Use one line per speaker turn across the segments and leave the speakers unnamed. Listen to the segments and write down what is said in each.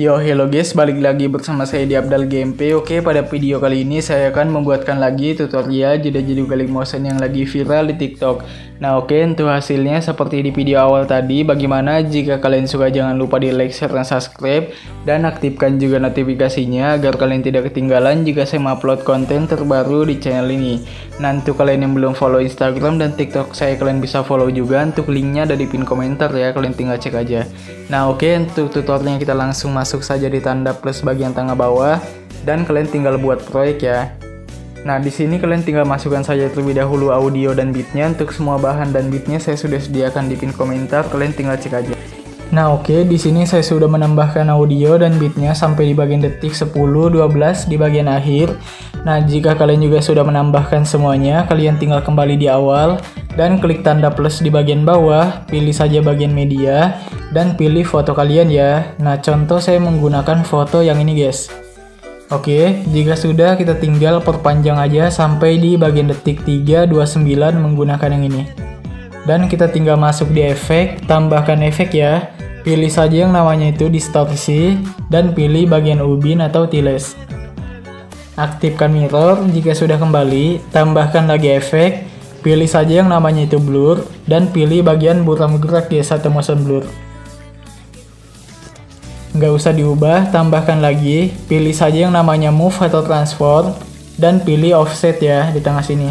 Yo, hello guys, balik lagi bersama saya di Abdal GMP. Oke, pada video kali ini saya akan membuatkan lagi tutorial jeda-jeda galik motion yang lagi viral di TikTok. Nah, oke, untuk hasilnya seperti di video awal tadi, bagaimana jika kalian suka jangan lupa di like, share, dan subscribe dan aktifkan juga notifikasinya agar kalian tidak ketinggalan jika saya upload konten terbaru di channel ini. Nah, untuk kalian yang belum follow Instagram dan TikTok saya, kalian bisa follow juga. Untuk linknya ada di pin komentar ya, kalian tinggal cek aja. Nah, oke, untuk tutorialnya kita langsung masuk saja di tanda plus bagian tengah bawah dan kalian tinggal buat proyek ya. Nah, di sini kalian tinggal masukkan saja terlebih dahulu audio dan beatnya. Untuk semua bahan dan beatnya saya sudah sediakan di pin komentar, kalian tinggal cek aja. Nah, oke, okay, di sini saya sudah menambahkan audio dan beatnya sampai di bagian detik 10, 12 di bagian akhir. Nah, jika kalian juga sudah menambahkan semuanya, kalian tinggal kembali di awal dan klik tanda plus di bagian bawah, pilih saja bagian media, dan pilih foto kalian ya. Nah, contoh saya menggunakan foto yang ini guys. Oke, jika sudah kita tinggal perpanjang aja sampai di bagian detik 329 menggunakan yang ini. Dan kita tinggal masuk di efek, tambahkan efek ya. Pilih saja yang namanya itu distorsi dan pilih bagian ubin atau tiles. Aktifkan mirror jika sudah kembali, tambahkan lagi efek, pilih saja yang namanya itu blur dan pilih bagian buram gerak ya atau motion blur nggak usah diubah, tambahkan lagi, pilih saja yang namanya move atau transform, dan pilih offset ya di tengah sini.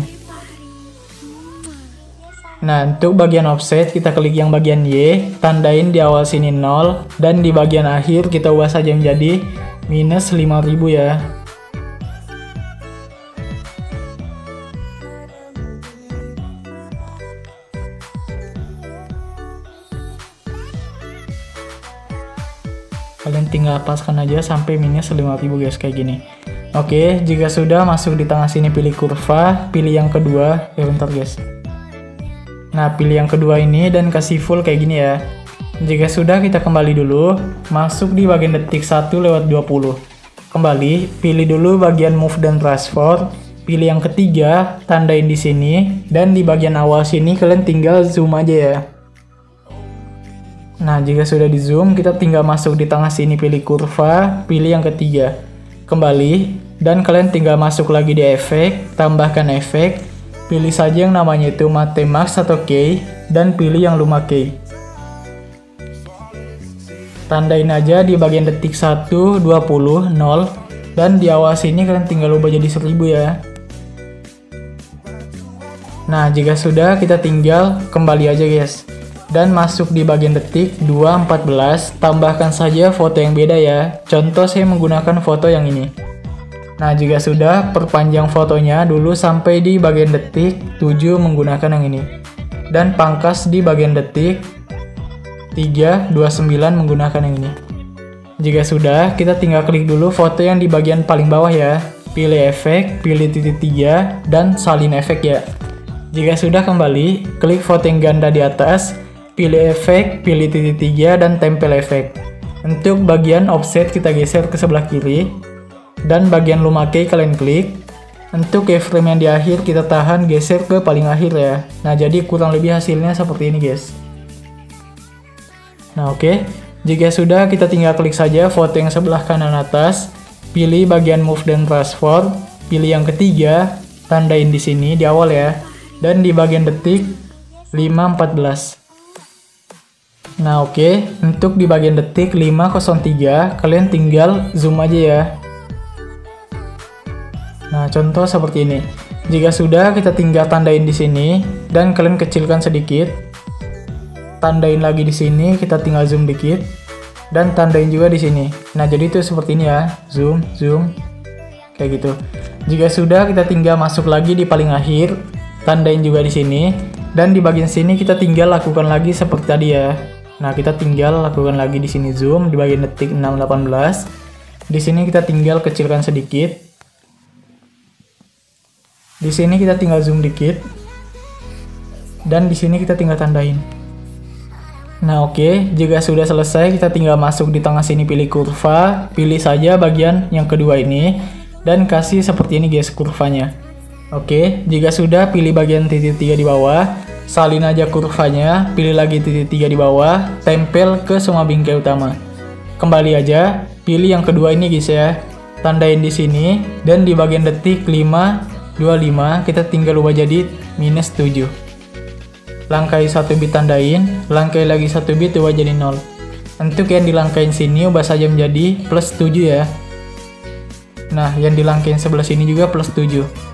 Nah, untuk bagian offset, kita klik yang bagian Y, tandain di awal sini 0, dan di bagian akhir kita ubah saja menjadi minus 5000 ya. Kalian tinggal paskan aja sampai minus 5000 guys kayak gini. Oke jika sudah masuk di tengah sini pilih kurva pilih yang kedua. Ya bentar guys. Nah pilih yang kedua ini dan kasih full kayak gini ya. Jika sudah kita kembali dulu. Masuk di bagian detik 1 lewat 20 kembali pilih dulu bagian move dan transform pilih yang ketiga tandain di sini. Dan di bagian awal sini kalian tinggal zoom aja ya Nah, jika sudah di zoom, kita tinggal masuk di tengah sini pilih kurva, pilih yang ketiga. Kembali, dan kalian tinggal masuk lagi di efek, tambahkan efek, pilih saja yang namanya itu Mate Max atau K, dan pilih yang Luma K. Tandain aja di bagian detik 1, 20, 0, dan di awal sini kalian tinggal ubah jadi 1000 ya. Nah, jika sudah, kita tinggal kembali aja guys dan masuk di bagian detik 2.14 tambahkan saja foto yang beda ya. Contoh saya menggunakan foto yang ini. Nah jika sudah perpanjang fotonya dulu sampai di bagian detik 7 menggunakan yang ini. Dan pangkas di bagian detik 329 menggunakan yang ini. Jika sudah kita tinggal klik dulu foto yang di bagian paling bawah ya. Pilih efek pilih titik 3 dan salin efek ya. Jika sudah kembali, klik foto yang ganda di atas pilih efek, pilih titik tiga, dan tempel efek. Untuk bagian offset kita geser ke sebelah kiri, dan bagian lumake kalian klik. Untuk keyframe yang di akhir kita tahan geser ke paling akhir ya. Nah jadi kurang lebih hasilnya seperti ini guys. Nah oke, okay. jika sudah kita tinggal klik saja foto yang sebelah kanan atas, pilih bagian move dan transform, pilih yang ketiga, tandain di sini di awal ya, dan di bagian detik 514. Nah oke, okay. untuk di bagian detik 503, kalian tinggal zoom aja ya. Nah contoh seperti ini. Jika sudah, kita tinggal tandain di sini, dan kalian kecilkan sedikit. Tandain lagi di sini, kita tinggal zoom dikit, dan tandain juga di sini. Nah jadi itu seperti ini ya, zoom, zoom, kayak gitu. Jika sudah, kita tinggal masuk lagi di paling akhir, tandain juga di sini, dan di bagian sini kita tinggal lakukan lagi seperti tadi ya. Nah, kita tinggal lakukan lagi di sini zoom di bagian detik 618. Di sini kita tinggal kecilkan sedikit. Di sini kita tinggal zoom dikit. Dan di sini kita tinggal tandain. Nah, oke, okay. jika sudah selesai, kita tinggal masuk di tengah sini pilih kurva, pilih saja bagian yang kedua ini dan kasih seperti ini guys kurvanya. Oke, okay. jika sudah pilih bagian titik tiga di bawah salin aja kurvanya, pilih lagi titik tiga di bawah, tempel ke semua bingkai utama. Kembali aja, pilih yang kedua ini guys ya. Tandain di sini dan di bagian detik 5 25 kita tinggal ubah jadi minus 7. Langkai satu bit tandain, langkai lagi satu bit ubah jadi 0. Untuk yang dilangkain sini ubah saja menjadi plus 7 ya. Nah, yang dilangkain sebelah sini juga plus 7.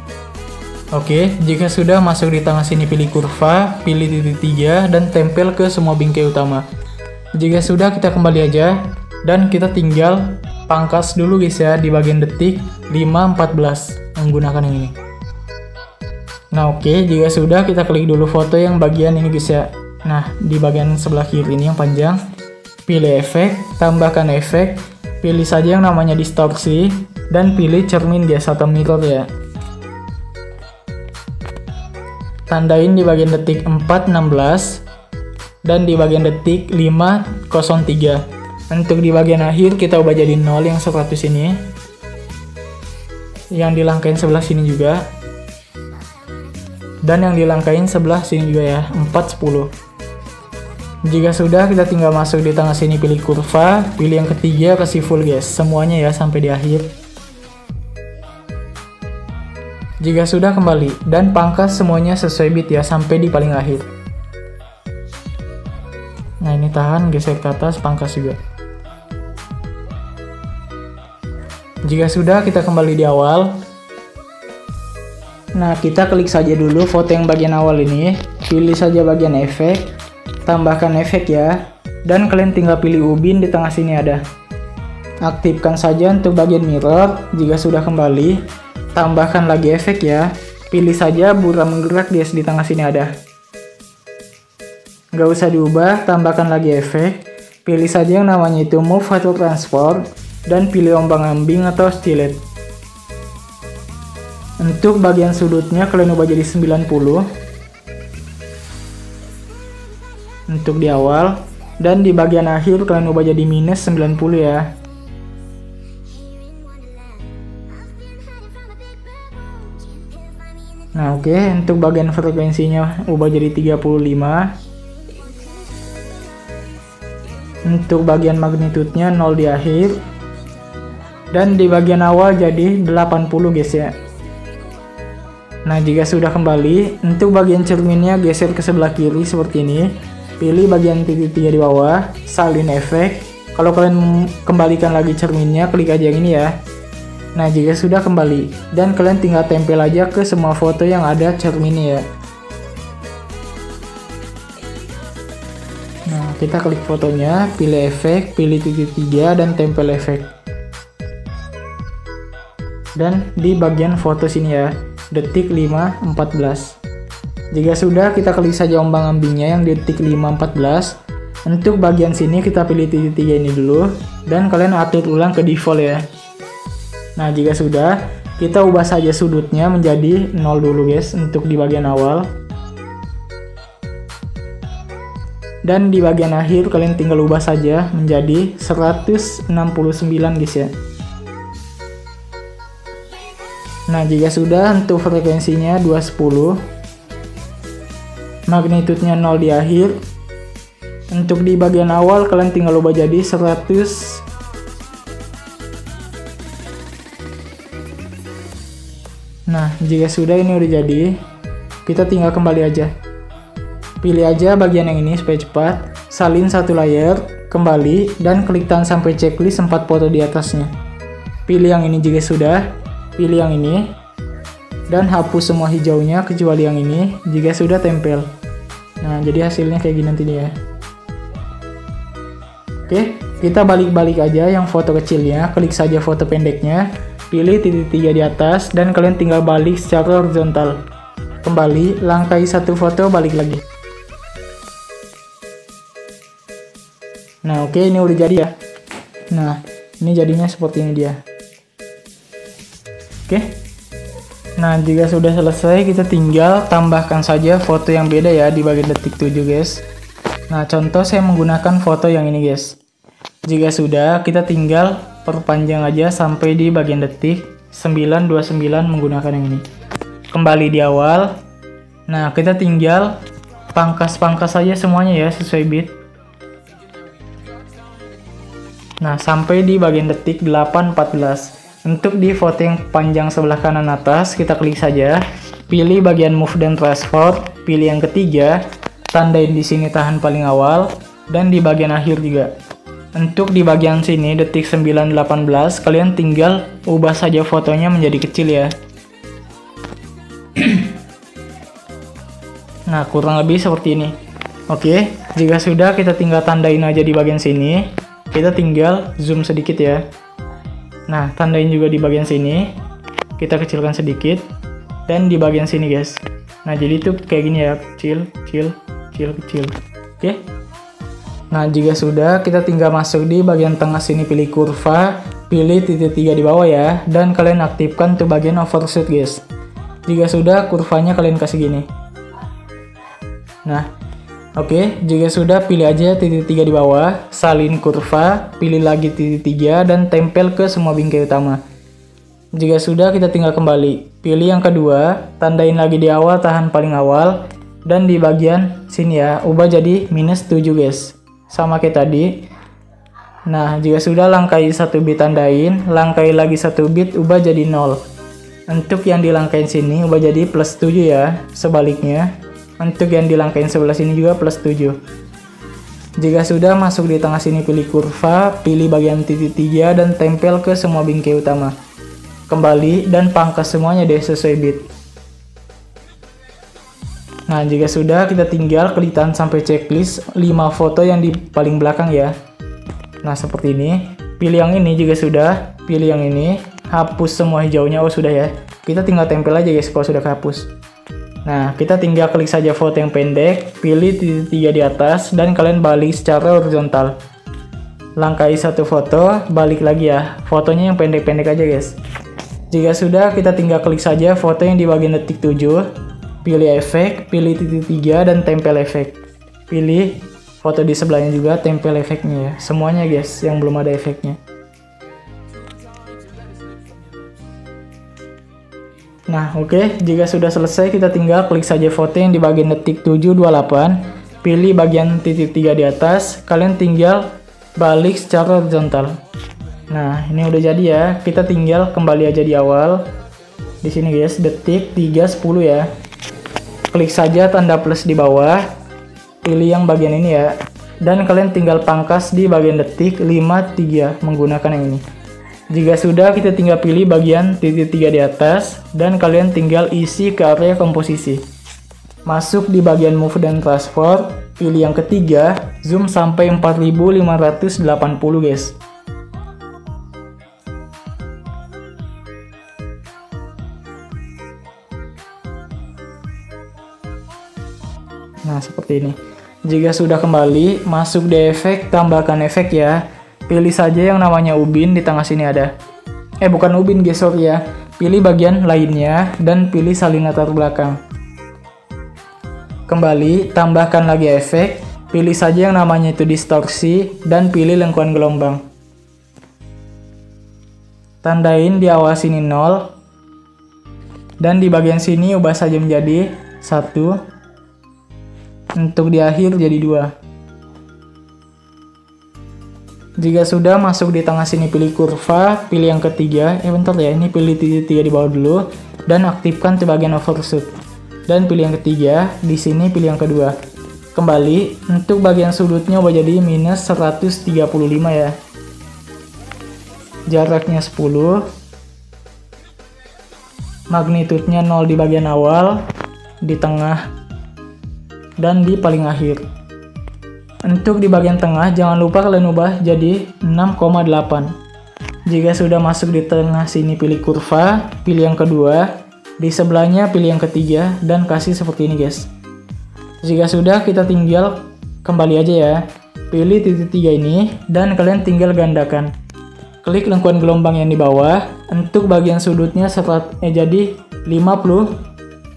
Oke, jika sudah masuk di tengah sini pilih kurva, pilih titik 3, dan tempel ke semua bingkai utama. Jika sudah kita kembali aja, dan kita tinggal pangkas dulu guys ya di bagian detik 514 menggunakan yang ini. Nah oke, jika sudah kita klik dulu foto yang bagian ini guys ya. Nah, di bagian sebelah kiri ini yang panjang, pilih efek, tambahkan efek, pilih saja yang namanya distorsi, dan pilih cermin guys atau mirror ya. Tandain di bagian detik 416 dan di bagian detik 503 untuk di bagian akhir kita ubah jadi 0 yang 100 ini. Yang dilangkain sebelah sini juga. Dan yang dilangkain sebelah sini juga ya 410 jika sudah kita tinggal masuk di tengah sini pilih kurva pilih yang ketiga kasih full guys semuanya ya sampai di akhir jika sudah kembali, dan pangkas semuanya sesuai bit ya, sampai di paling akhir. Nah ini tahan, geser ke atas, pangkas juga. Jika sudah, kita kembali di awal. Nah, kita klik saja dulu foto yang bagian awal ini. Pilih saja bagian efek, tambahkan efek ya. Dan kalian tinggal pilih ubin di tengah sini ada. Aktifkan saja untuk bagian mirror jika sudah kembali tambahkan lagi efek ya. Pilih saja buram menggerak di di tengah sini ada. Gak usah diubah, tambahkan lagi efek. Pilih saja yang namanya itu move atau transport dan pilih ombang-ambing atau stilet. Untuk bagian sudutnya kalian ubah jadi 90. Untuk di awal dan di bagian akhir kalian ubah jadi minus 90 ya. Nah oke okay, untuk bagian frekuensinya ubah jadi 35 Untuk bagian magnitudenya 0 di akhir. Dan di bagian awal jadi 80 guys ya. Nah jika sudah kembali Untuk bagian cerminnya geser ke sebelah kiri seperti ini. Pilih bagian titik tiga di bawah Salin efek. Kalau kalian kembalikan lagi cerminnya klik aja yang ini ya Nah, jika sudah kembali, dan kalian tinggal tempel aja ke semua foto yang ada cerminnya ya. Nah, kita klik fotonya, pilih efek, pilih titik tiga, dan tempel efek. Dan di bagian foto sini ya, detik 5.14. Jika sudah, kita klik saja ombang ambingnya yang detik 5.14. Untuk bagian sini kita pilih titik tiga ini dulu, dan kalian atur ulang ke default ya. Nah, jika sudah, kita ubah saja sudutnya menjadi 0 dulu guys untuk di bagian awal. Dan di bagian akhir kalian tinggal ubah saja menjadi 169 guys ya. Nah, jika sudah untuk frekuensinya 210 magnitudenya 0 di akhir. Untuk di bagian awal kalian tinggal ubah jadi 100 Nah, jika sudah ini udah jadi, kita tinggal kembali aja. Pilih aja bagian yang ini supaya cepat, salin satu layer, kembali, dan klik tahan sampai checklist 4 foto di atasnya. Pilih yang ini jika sudah, pilih yang ini, dan hapus semua hijaunya kecuali yang ini jika sudah tempel. Nah, jadi hasilnya kayak gini nanti ya. Oke, kita balik-balik aja yang foto kecilnya, klik saja foto pendeknya, Pilih titik tiga di atas dan kalian tinggal balik secara horizontal. Kembali, langkai satu foto, balik lagi. Nah, oke okay, ini udah jadi ya. Nah, ini jadinya seperti ini dia. Oke. Okay. Nah, jika sudah selesai, kita tinggal tambahkan saja foto yang beda ya di bagian detik 7, guys. Nah, contoh saya menggunakan foto yang ini, guys. Jika sudah, kita tinggal perpanjang aja sampai di bagian detik 929 menggunakan yang ini kembali di awal nah kita tinggal pangkas-pangkas saja semuanya ya sesuai bit Nah, sampai di bagian detik 8.14. Untuk di foto yang panjang sebelah kanan atas, kita klik saja. Pilih bagian move dan transfer, pilih yang ketiga, tandain di sini tahan paling awal, dan di bagian akhir juga. Untuk di bagian sini, detik 9.18, kalian tinggal ubah saja fotonya menjadi kecil ya. nah, kurang lebih seperti ini. Oke, jika sudah kita tinggal tandain aja di bagian sini. Kita tinggal zoom sedikit ya. Nah, tandain juga di bagian sini. Kita kecilkan sedikit. Dan di bagian sini guys. Nah, jadi itu kayak gini ya. Kecil, kecil, kecil, kecil. Oke. Nah, jika sudah, kita tinggal masuk di bagian tengah sini pilih kurva. Pilih titik tiga di bawah ya. Dan kalian aktifkan tuh bagian overshoot guys. Jika sudah, kurvanya kalian kasih gini. Nah, Oke, jika sudah pilih aja titik tiga di bawah, salin kurva, pilih lagi titik tiga dan tempel ke semua bingkai utama. Jika sudah kita tinggal kembali, pilih yang kedua, tandain lagi di awal tahan paling awal, dan di bagian sini ya, ubah jadi minus 7 guys. Sama kayak tadi. Nah, jika sudah langkai satu bit tandain, langkai lagi satu bit, ubah jadi 0. Untuk yang dilangkain sini, ubah jadi plus 7 ya, sebaliknya. Untuk yang dilangkain sebelah sini juga plus 7. Jika sudah masuk di tengah sini pilih kurva, pilih bagian titik 3 dan tempel ke semua bingkai utama. Kembali dan pangkas semuanya deh sesuai bit. Nah, jika sudah kita tinggal kelitan sampai checklist 5 foto yang di paling belakang ya. Nah, seperti ini. Pilih yang ini juga sudah, pilih yang ini, hapus semua hijaunya oh sudah ya. Kita tinggal tempel aja guys kalau sudah kehapus. Nah, kita tinggal klik saja foto yang pendek, pilih tiga di atas, dan kalian balik secara horizontal. Langkai satu foto, balik lagi ya. Fotonya yang pendek-pendek aja guys. Jika sudah, kita tinggal klik saja foto yang di bagian detik 7. Pilih efek, pilih titik tiga, dan tempel efek. Pilih foto di sebelahnya juga, tempel efeknya ya. Semuanya guys, yang belum ada efeknya. Nah, oke, okay. jika sudah selesai kita tinggal klik saja foto yang di bagian detik 728, pilih bagian titik 3 di atas, kalian tinggal balik secara horizontal. Nah, ini udah jadi ya. Kita tinggal kembali aja di awal. Di sini guys, detik 310 ya. Klik saja tanda plus di bawah. Pilih yang bagian ini ya. Dan kalian tinggal pangkas di bagian detik 53 menggunakan yang ini. Jika sudah, kita tinggal pilih bagian titik tiga di atas, dan kalian tinggal isi ke area komposisi. Masuk di bagian move dan transfer, pilih yang ketiga, zoom sampai 4580 guys. Nah, seperti ini. Jika sudah kembali, masuk di efek, tambahkan efek ya. Pilih saja yang namanya ubin di tengah sini ada. Eh bukan ubin sorry ya. Pilih bagian lainnya dan pilih salin latar belakang. Kembali, tambahkan lagi efek. Pilih saja yang namanya itu distorsi dan pilih lengkuan gelombang. Tandain di awal sini 0. Dan di bagian sini ubah saja menjadi 1. Untuk di akhir jadi 2. Jika sudah masuk di tengah sini pilih kurva, pilih yang ketiga, eh bentar ya, ini pilih titik tiga di bawah dulu, dan aktifkan di bagian overshoot. Dan pilih yang ketiga, di sini pilih yang kedua. Kembali, untuk bagian sudutnya ubah jadi minus 135 ya. Jaraknya 10. Magnitudenya 0 di bagian awal, di tengah, dan di paling akhir. Untuk di bagian tengah, jangan lupa kalian ubah jadi 6,8. Jika sudah masuk di tengah sini pilih kurva, pilih yang kedua, di sebelahnya pilih yang ketiga, dan kasih seperti ini guys. Jika sudah, kita tinggal kembali aja ya. Pilih titik tiga ini, dan kalian tinggal gandakan. Klik lengkuan gelombang yang di bawah, untuk bagian sudutnya serat, eh, jadi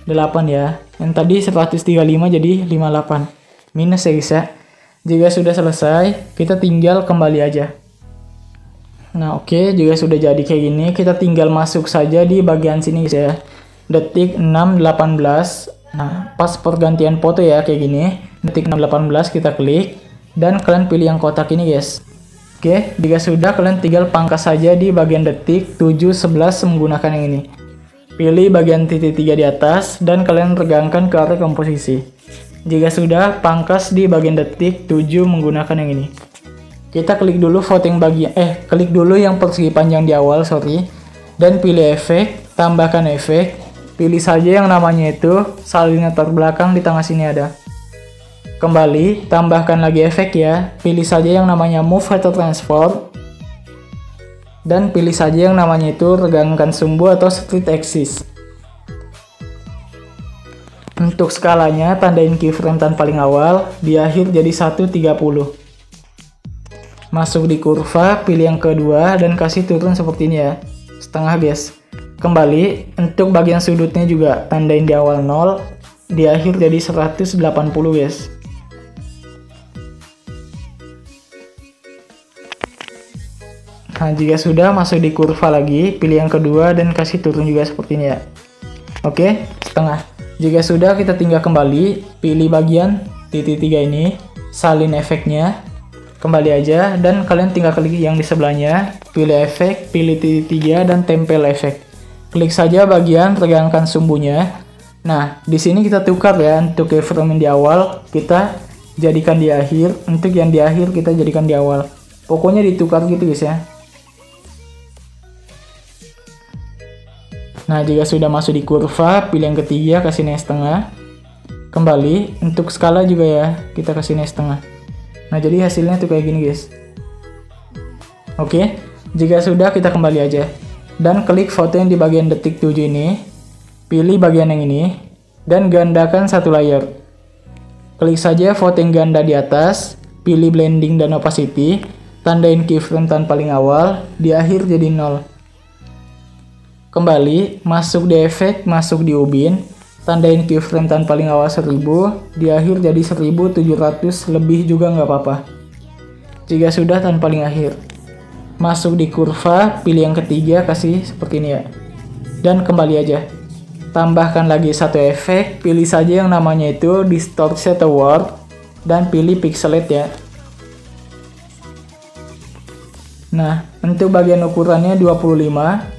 58 ya. Yang tadi 135 jadi 58. Minus ya guys ya. Jika sudah selesai, kita tinggal kembali aja. Nah oke, okay, jika sudah jadi kayak gini, kita tinggal masuk saja di bagian sini guys ya. Detik 6.18. Nah, pas pergantian foto ya kayak gini. Detik 6.18 kita klik. Dan kalian pilih yang kotak ini guys. Oke, jika sudah kalian tinggal pangkas saja di bagian detik 7, 11 menggunakan yang ini. Pilih bagian titik 3 di atas dan kalian regangkan ke arah komposisi. Jika sudah, pangkas di bagian detik 7 menggunakan yang ini. Kita klik dulu voting bagian eh klik dulu yang persegi panjang di awal, sorry. Dan pilih efek, tambahkan efek. Pilih saja yang namanya itu salinator belakang di tengah sini ada. Kembali, tambahkan lagi efek ya. Pilih saja yang namanya Move atau Transform. Dan pilih saja yang namanya itu regangkan sumbu atau split axis. Untuk skalanya, tandain keyframe tan paling awal, di akhir jadi 130. Masuk di kurva, pilih yang kedua, dan kasih turun seperti ini ya. Setengah guys. Kembali, untuk bagian sudutnya juga, tandain di awal 0, di akhir jadi 180 guys. Nah, jika sudah masuk di kurva lagi, pilih yang kedua dan kasih turun juga seperti ini ya. Oke, setengah. Jika sudah, kita tinggal kembali, pilih bagian titik tiga ini, salin efeknya, kembali aja, dan kalian tinggal klik yang di sebelahnya, pilih efek, pilih titik tiga, dan tempel efek. Klik saja bagian regangkan sumbunya. Nah, di sini kita tukar ya, untuk keyframe di awal, kita jadikan di akhir, untuk yang di akhir kita jadikan di awal. Pokoknya ditukar gitu guys ya. Nah, jika sudah masuk di kurva, pilih yang ketiga, kasih nilai setengah. Kembali, untuk skala juga ya, kita kasih nilai setengah. Nah, jadi hasilnya tuh kayak gini guys. Oke, jika sudah kita kembali aja. Dan klik foto yang di bagian detik 7 ini. Pilih bagian yang ini. Dan gandakan satu layer. Klik saja foto yang ganda di atas. Pilih blending dan opacity. Tandain keyframe tan paling awal. Di akhir jadi 0. Kembali, masuk di efek, masuk di ubin, tandain keyframe tan paling awal 1000, di akhir jadi 1700 lebih juga nggak apa-apa. Jika sudah tan paling akhir. Masuk di kurva, pilih yang ketiga, kasih seperti ini ya. Dan kembali aja. Tambahkan lagi satu efek, pilih saja yang namanya itu Distortion Award, dan pilih Pixelate ya. Nah, untuk bagian ukurannya 25,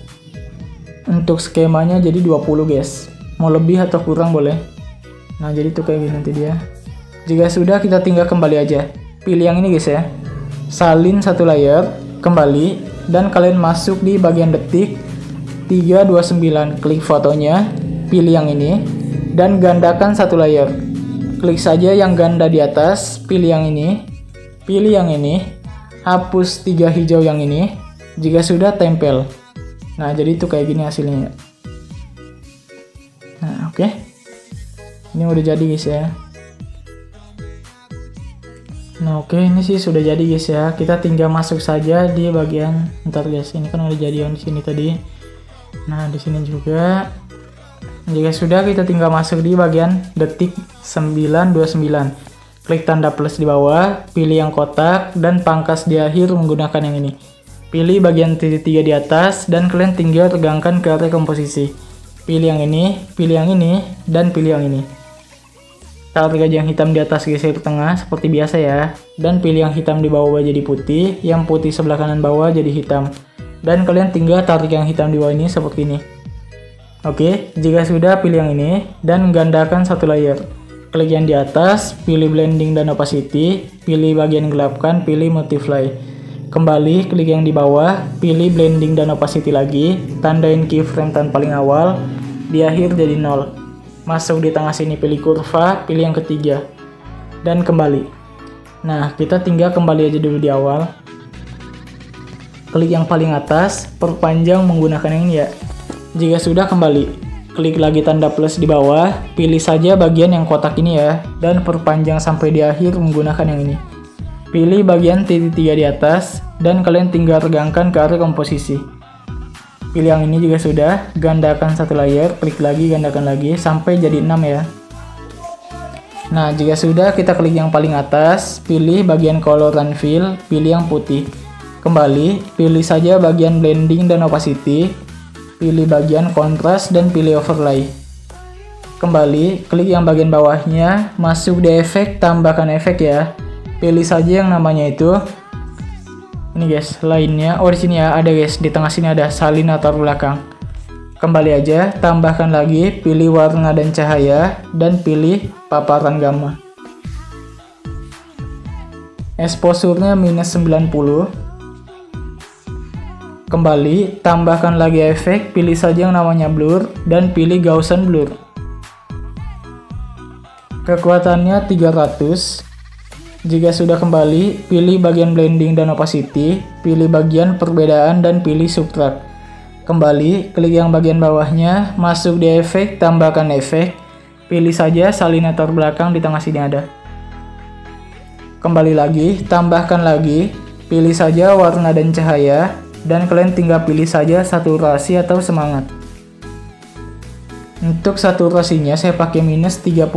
untuk skemanya jadi 20 guys. Mau lebih atau kurang boleh. Nah jadi tuh kayak gini nanti dia. Jika sudah kita tinggal kembali aja. Pilih yang ini guys ya. Salin satu layer kembali dan kalian masuk di bagian detik 329 klik fotonya pilih yang ini dan gandakan satu layer klik saja yang ganda di atas pilih yang ini pilih yang ini hapus tiga hijau yang ini. Jika sudah tempel Nah, jadi itu kayak gini hasilnya. Nah, oke. Okay. Ini udah jadi guys ya. Nah, oke, okay, ini sih sudah jadi guys ya. Kita tinggal masuk saja di bagian ntar guys. Ini kan udah jadi di sini tadi. Nah, di sini juga. Jika sudah, kita tinggal masuk di bagian detik 929. Klik tanda plus di bawah, pilih yang kotak, dan pangkas di akhir menggunakan yang ini. Pilih bagian titik tiga di atas dan kalian tinggal tegangkan ke arah komposisi. Pilih yang ini, pilih yang ini, dan pilih yang ini. Taruh gaji yang hitam di atas geser ke tengah seperti biasa ya. Dan pilih yang hitam di bawah jadi putih, yang putih sebelah kanan bawah jadi hitam. Dan kalian tinggal tarik yang hitam di bawah ini seperti ini. Oke, jika sudah pilih yang ini dan gandakan satu layer. Klik yang di atas, pilih blending dan opacity, pilih bagian gelapkan, pilih multiply. Kembali, klik yang di bawah, pilih blending dan opacity lagi, tandain keyframe tan paling awal, di akhir jadi 0. Masuk di tengah sini pilih kurva, pilih yang ketiga, dan kembali. Nah, kita tinggal kembali aja dulu di awal. Klik yang paling atas, perpanjang menggunakan yang ini ya. Jika sudah kembali, klik lagi tanda plus di bawah, pilih saja bagian yang kotak ini ya, dan perpanjang sampai di akhir menggunakan yang ini. Pilih bagian titik tiga di atas dan kalian tinggal regangkan ke arah komposisi. Pilih yang ini juga sudah, gandakan satu layer, klik lagi, gandakan lagi, sampai jadi 6 ya. Nah, jika sudah, kita klik yang paling atas, pilih bagian color and fill, pilih yang putih. Kembali, pilih saja bagian blending dan opacity, pilih bagian kontras dan pilih overlay. Kembali, klik yang bagian bawahnya, masuk di efek, tambahkan efek ya pilih saja yang namanya itu Ini guys, lainnya. Oh di sini ya ada guys, di tengah sini ada salin atau belakang. Kembali aja, tambahkan lagi, pilih warna dan cahaya, dan pilih paparan gamma. Exposure-nya minus 90. Kembali, tambahkan lagi efek, pilih saja yang namanya blur, dan pilih Gaussian blur. Kekuatannya 300. Jika sudah kembali, pilih bagian blending dan opacity, pilih bagian perbedaan dan pilih subtract. Kembali, klik yang bagian bawahnya, masuk di efek, tambahkan efek, pilih saja salinator belakang di tengah sini ada. Kembali lagi, tambahkan lagi, pilih saja warna dan cahaya, dan kalian tinggal pilih saja saturasi atau semangat. Untuk saturasinya saya pakai minus 30,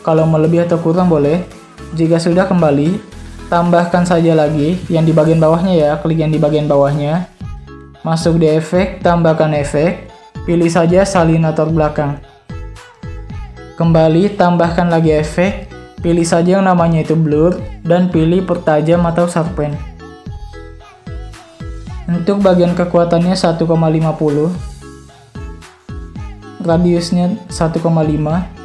kalau melebih atau kurang boleh. Jika sudah kembali, tambahkan saja lagi yang di bagian bawahnya ya, klik yang di bagian bawahnya. Masuk di efek, tambahkan efek, pilih saja salinator belakang. Kembali, tambahkan lagi efek, pilih saja yang namanya itu blur, dan pilih pertajam atau sharpen. Untuk bagian kekuatannya 1,50 Radiusnya 1,5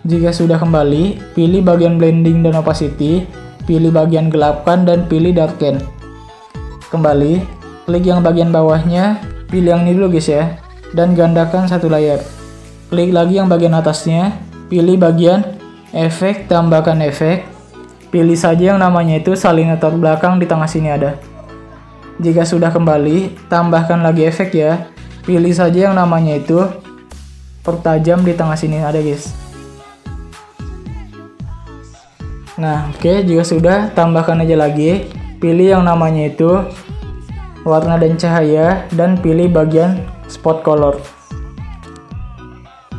Jika sudah kembali, pilih bagian blending dan opacity Pilih bagian gelapkan dan pilih darken Kembali, klik yang bagian bawahnya Pilih yang ini dulu guys ya Dan gandakan satu layar Klik lagi yang bagian atasnya Pilih bagian efek, tambahkan efek Pilih saja yang namanya itu salinator belakang di tengah sini ada jika sudah kembali, tambahkan lagi efek ya. Pilih saja yang namanya itu pertajam di tengah sini ada guys. Nah, oke, okay, jika sudah, tambahkan aja lagi. Pilih yang namanya itu warna dan cahaya dan pilih bagian spot color.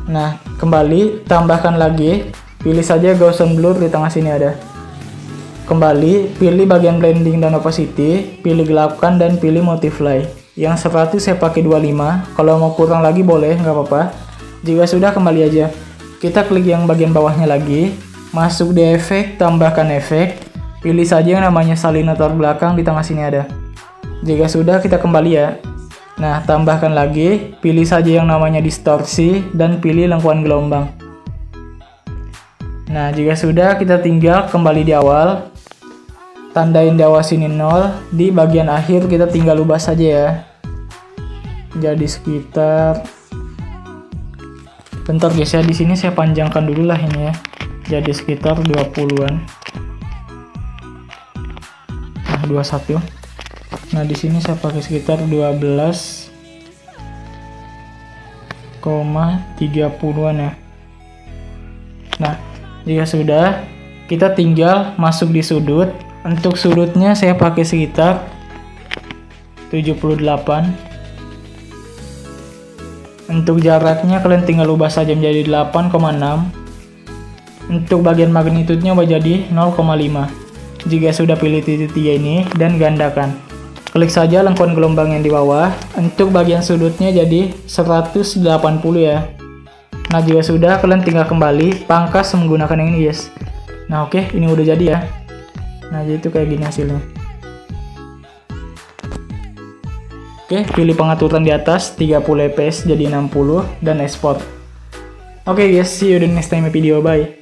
Nah, kembali tambahkan lagi. Pilih saja Gaussian blur di tengah sini ada. Kembali, pilih bagian blending dan opacity, pilih gelapkan dan pilih multiply. Yang 100 saya pakai 25, kalau mau kurang lagi boleh, nggak apa-apa. Jika sudah kembali aja. Kita klik yang bagian bawahnya lagi, masuk di efek, tambahkan efek, pilih saja yang namanya salinator belakang di tengah sini ada. Jika sudah kita kembali ya. Nah, tambahkan lagi, pilih saja yang namanya distorsi, dan pilih lengkuan gelombang. Nah, jika sudah, kita tinggal kembali di awal, tandain di awal sini 0 di bagian akhir kita tinggal ubah saja ya. Jadi sekitar bentar guys ya. Di sini saya panjangkan dulu lah ini ya jadi sekitar 20-an nah 21 nah di sini saya pakai sekitar 12 30-an ya. Nah jika sudah. Kita tinggal masuk di sudut. Untuk sudutnya saya pakai sekitar 78. Untuk jaraknya kalian tinggal ubah saja menjadi 8,6. Untuk bagian magnitudenya ubah jadi 0,5. Jika sudah pilih titik tiga ini dan gandakan. Klik saja lengkuan gelombang yang di bawah. Untuk bagian sudutnya jadi 180 ya. Nah jika sudah kalian tinggal kembali pangkas menggunakan yang ini guys. Nah oke ini udah jadi ya nah jadi itu kayak gini hasilnya oke pilih pengaturan di atas 30 fps jadi 60 dan export oke guys see you the next time video bye